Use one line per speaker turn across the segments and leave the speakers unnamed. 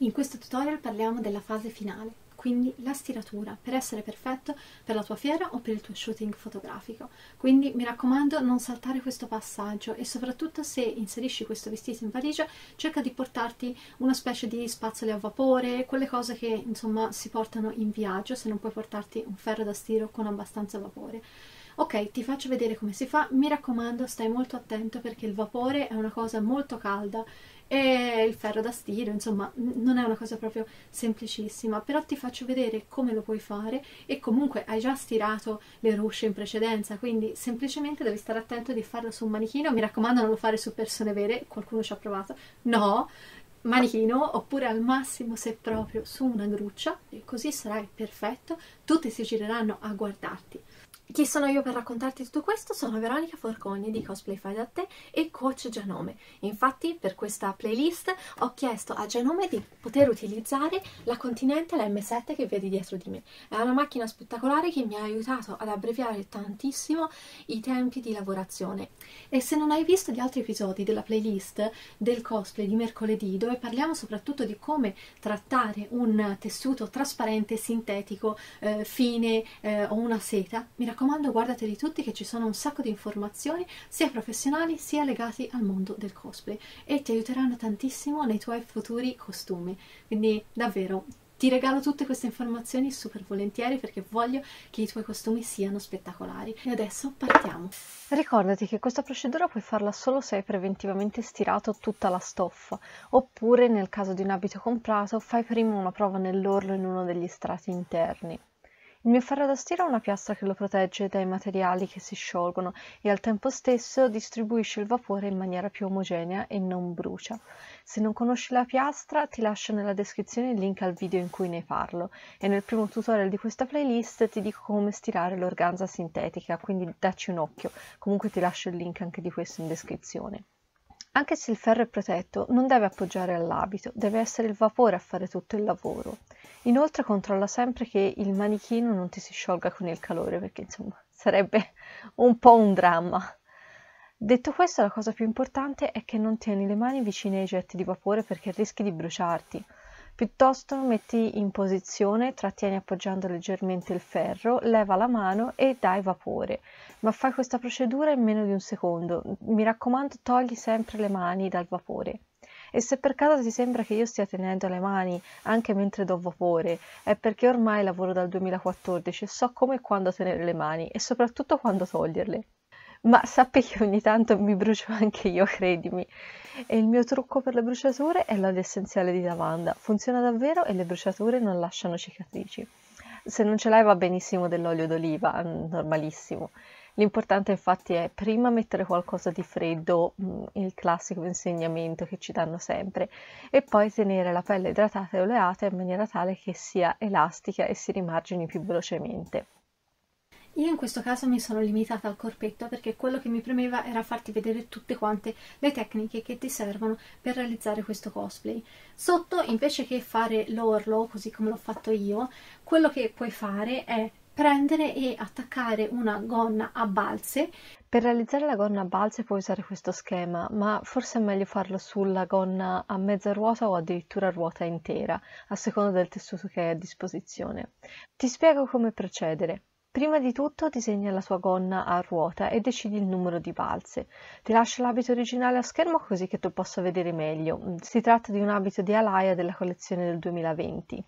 In questo tutorial parliamo della fase finale, quindi la stiratura, per essere perfetto per la tua fiera o per il tuo shooting fotografico. Quindi mi raccomando non saltare questo passaggio e soprattutto se inserisci questo vestito in valigia cerca di portarti una specie di spazzole a vapore, quelle cose che insomma si portano in viaggio se non puoi portarti un ferro da stiro con abbastanza vapore. Ok, ti faccio vedere come si fa, mi raccomando stai molto attento perché il vapore è una cosa molto calda e il ferro da stiro, insomma non è una cosa proprio semplicissima, però ti faccio vedere come lo puoi fare e comunque hai già stirato le rusce in precedenza, quindi semplicemente devi stare attento di farlo su un manichino, mi raccomando non lo fare su persone vere, qualcuno ci ha provato, no, manichino oppure al massimo se proprio su una gruccia e così sarai perfetto, tutti si gireranno a guardarti. Chi sono io per raccontarti tutto questo? Sono Veronica Forconi di Cosplay Fai da te e coach Genome. Infatti per questa playlist ho chiesto a Genome di poter utilizzare la Continental M7 che vedi dietro di me. È una macchina spettacolare che mi ha aiutato ad abbreviare tantissimo i tempi di lavorazione. E se non hai visto gli altri episodi della playlist del cosplay di mercoledì dove parliamo soprattutto di come trattare un tessuto trasparente, sintetico, eh, fine eh, o una seta, mi raccomando raccomando guardateli tutti che ci sono un sacco di informazioni sia professionali sia legati al mondo del cosplay e ti aiuteranno tantissimo nei tuoi futuri costumi quindi davvero ti regalo tutte queste informazioni super volentieri perché voglio che i tuoi costumi siano spettacolari. E adesso partiamo.
Ricordati che questa procedura puoi farla solo se hai preventivamente stirato tutta la stoffa, oppure nel caso di un abito comprato fai prima una prova nell'orlo in uno degli strati interni. Il mio ferro da stiro ha una piastra che lo protegge dai materiali che si sciolgono e al tempo stesso distribuisce il vapore in maniera più omogenea e non brucia. Se non conosci la piastra ti lascio nella descrizione il link al video in cui ne parlo e nel primo tutorial di questa playlist ti dico come stirare l'organza sintetica, quindi dacci un occhio. Comunque ti lascio il link anche di questo in descrizione. Anche se il ferro è protetto, non deve appoggiare all'abito, deve essere il vapore a fare tutto il lavoro. Inoltre controlla sempre che il manichino non ti si sciolga con il calore, perché insomma sarebbe un po' un dramma. Detto questo, la cosa più importante è che non tieni le mani vicine ai getti di vapore perché rischi di bruciarti. Piuttosto metti in posizione, trattieni appoggiando leggermente il ferro, leva la mano e dai vapore. Ma fai questa procedura in meno di un secondo. Mi raccomando, togli sempre le mani dal vapore. E se per caso ti sembra che io stia tenendo le mani anche mentre do vapore, è perché ormai lavoro dal 2014 e so come e quando tenere le mani e soprattutto quando toglierle ma sappi che ogni tanto mi brucio anche io, credimi. E il mio trucco per le bruciature è l'olio essenziale di lavanda. Funziona davvero e le bruciature non lasciano cicatrici. Se non ce l'hai va benissimo dell'olio d'oliva, mm, normalissimo. L'importante infatti è prima mettere qualcosa di freddo, mm, il classico insegnamento che ci danno sempre, e poi tenere la pelle idratata e oleata in maniera tale che sia elastica e si rimargini più velocemente.
Io in questo caso mi sono limitata al corpetto perché quello che mi premeva era farti vedere tutte quante le tecniche che ti servono per realizzare questo cosplay. Sotto, invece che fare l'orlo, così come l'ho fatto io, quello che puoi fare è prendere e attaccare una gonna a balze.
Per realizzare la gonna a balze puoi usare questo schema, ma forse è meglio farlo sulla gonna a mezza ruota o addirittura ruota intera, a seconda del tessuto che hai a disposizione. Ti spiego come procedere. Prima di tutto disegna la tua gonna a ruota e decidi il numero di balze. Ti lascio l'abito originale a schermo così che tu possa vedere meglio. Si tratta di un abito di Alaya della collezione del 2020.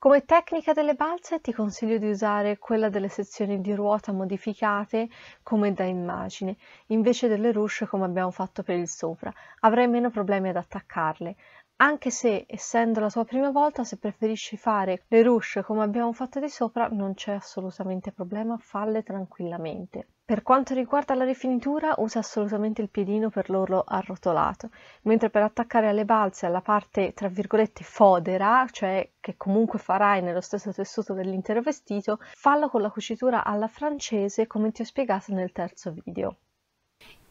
Come tecnica delle balze ti consiglio di usare quella delle sezioni di ruota modificate come da immagine, invece delle ruche come abbiamo fatto per il sopra. Avrai meno problemi ad attaccarle anche se essendo la tua prima volta se preferisci fare le ruche come abbiamo fatto di sopra non c'è assolutamente problema, falle tranquillamente. Per quanto riguarda la rifinitura usa assolutamente il piedino per l'orlo arrotolato, mentre per attaccare alle balze alla parte tra virgolette fodera, cioè che comunque farai nello stesso tessuto dell'intero vestito, fallo con la cucitura alla francese come ti ho spiegato nel terzo video.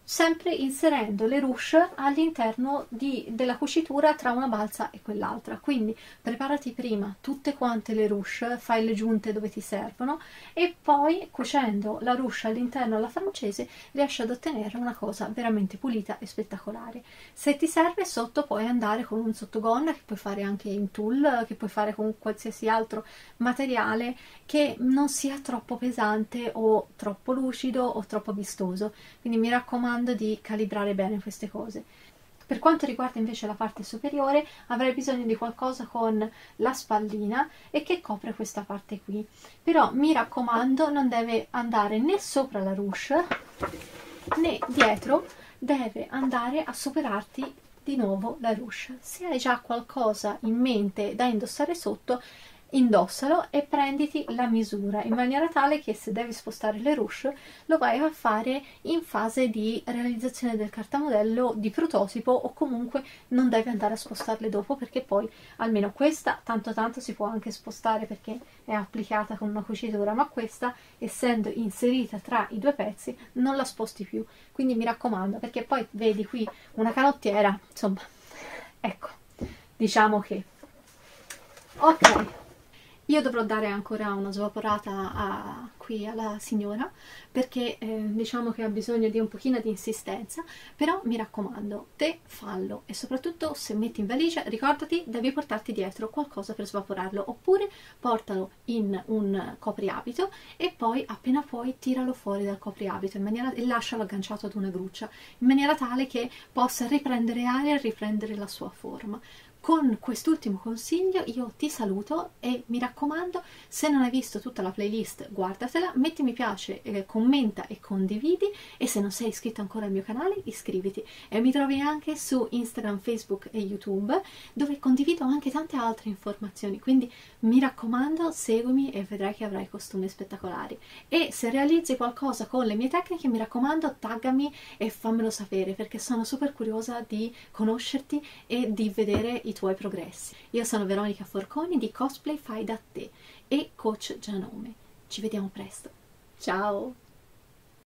Sempre inserendo le ruche all'interno della cucitura tra una balza e quell'altra. Quindi preparati prima tutte quante le ruche, fai le giunte dove ti servono e poi cucendo la ruche all'interno alla francese riesci ad ottenere una cosa veramente pulita e spettacolare. Se ti serve sotto puoi andare con un sottogonna che puoi fare anche in tulle, che puoi fare con qualsiasi altro materiale che non sia troppo pesante o troppo lucido o troppo vistoso. Quindi mi raccomando raccomando di calibrare bene queste cose. Per quanto riguarda invece la parte superiore avrei bisogno di qualcosa con la spallina e che copre questa parte qui. Però mi raccomando non deve andare né sopra la ruche né dietro, deve andare a superarti di nuovo la ruche. Se hai già qualcosa in mente da indossare sotto indossalo e prenditi la misura in maniera tale che se devi spostare le ruche lo vai a fare in fase di realizzazione del cartamodello di prototipo o comunque non devi andare a spostarle dopo perché poi almeno questa tanto tanto si può anche spostare perché è applicata con una cucitura ma questa essendo inserita tra i due pezzi non la sposti più. Quindi mi raccomando perché poi vedi qui una canottiera insomma ecco diciamo che. Ok io dovrò dare ancora una svaporata a, qui alla signora perché eh, diciamo che ha bisogno di un pochino di insistenza, però mi raccomando, te fallo e soprattutto se metti in valigia ricordati devi portarti dietro qualcosa per svaporarlo oppure portalo in un copriabito e poi appena puoi tiralo fuori dal copriabito maniera, e lascialo agganciato ad una gruccia in maniera tale che possa riprendere aria e riprendere la sua forma. Con quest'ultimo consiglio io ti saluto e mi raccomando, se non hai visto tutta la playlist guardatela, metti mi piace, eh, commenta e condividi e se non sei iscritto ancora al mio canale iscriviti. E mi trovi anche su Instagram, Facebook e YouTube dove condivido anche tante altre informazioni, quindi mi raccomando seguimi e vedrai che avrai costumi spettacolari. E se realizzi qualcosa con le mie tecniche mi raccomando taggami e fammelo sapere perché sono super curiosa di conoscerti e di vedere i tuoi progressi. Io sono Veronica Forconi di Cosplay Fai da Te e coach Gianome. Ci vediamo presto. Ciao!